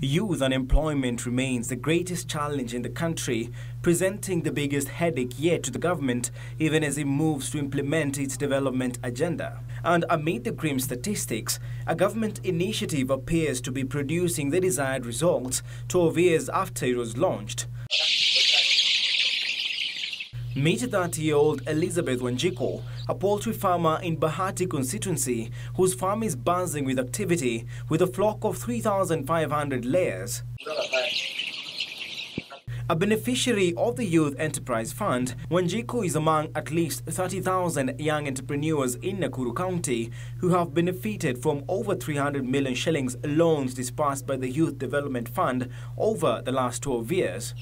Youth unemployment remains the greatest challenge in the country, presenting the biggest headache yet to the government, even as it moves to implement its development agenda. And amid the grim statistics, a government initiative appears to be producing the desired results 12 years after it was launched. Meet 30-year-old Elizabeth Wanjiku, a poultry farmer in Bahati constituency whose farm is buzzing with activity with a flock of 3,500 layers. A beneficiary of the Youth Enterprise Fund, Wanjiku is among at least 30,000 young entrepreneurs in Nakuru County who have benefited from over 300 million shillings loans disbursed by the Youth Development Fund over the last 12 years.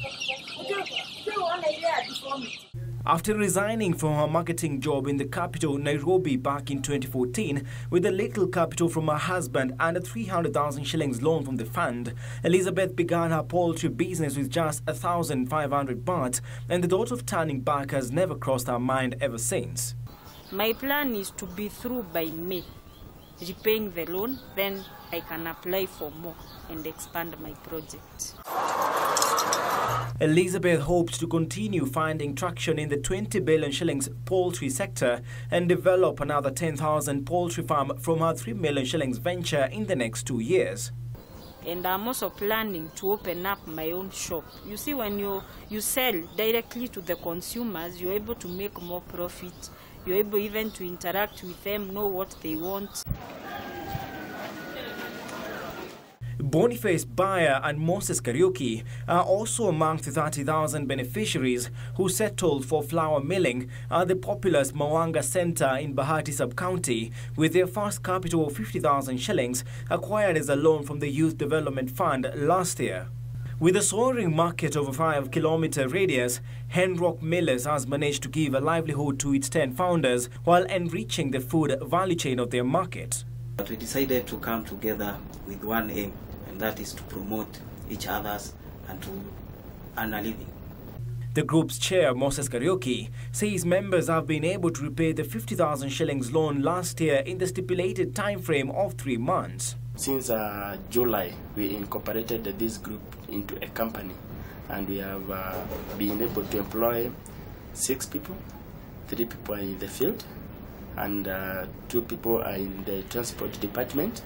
After resigning from her marketing job in the capital, Nairobi, back in 2014, with a little capital from her husband and a 300,000 shillings loan from the fund, Elizabeth began her poultry business with just 1,500 baht, and the thought of turning back has never crossed her mind ever since. My plan is to be through by May, repaying the loan, then I can apply for more and expand my project. Elizabeth hopes to continue finding traction in the 20 billion shillings poultry sector and develop another 10,000 poultry farm from her 3 million shillings venture in the next two years. And I'm also planning to open up my own shop. You see, when you, you sell directly to the consumers, you're able to make more profit. You're able even to interact with them, know what they want. Boniface Bayer and Moses Kariuki are also among the 30,000 beneficiaries who settled for flour milling at the populous Mawanga Center in Bahati sub-county with their first capital of 50,000 shillings acquired as a loan from the Youth Development Fund last year. With a soaring market over 5 kilometer radius, Henrock Millers has managed to give a livelihood to its 10 founders while enriching the food value chain of their market. But we decided to come together with one aim, and that is to promote each other's and to earn a living. The group's chair, Moses Kariuki, says members have been able to repay the 50,000 shillings loan last year in the stipulated time frame of three months. Since uh, July, we incorporated this group into a company and we have uh, been able to employ six people. Three people in the field and uh, two people are in the transport department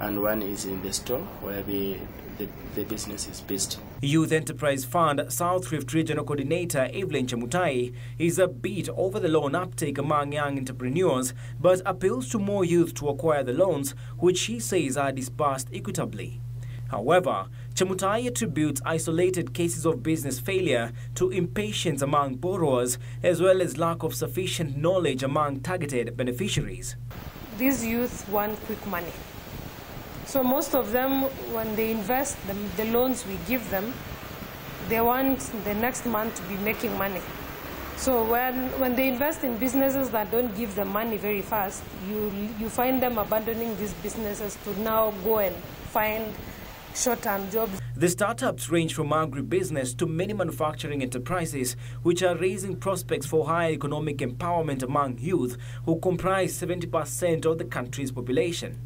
and one is in the store where we, the, the business is based. Youth Enterprise Fund South Rift Regional Coordinator Evelyn Chemutai is a over the loan uptake among young entrepreneurs but appeals to more youth to acquire the loans which she says are disbursed equitably. However, Chemutai attributes isolated cases of business failure to impatience among borrowers as well as lack of sufficient knowledge among targeted beneficiaries. These youth want quick money. So most of them, when they invest the, the loans we give them, they want the next month to be making money. So when, when they invest in businesses that don't give them money very fast, you, you find them abandoning these businesses to now go and find short-term jobs. The startups range from agribusiness to many manufacturing enterprises, which are raising prospects for higher economic empowerment among youth, who comprise 70% of the country's population.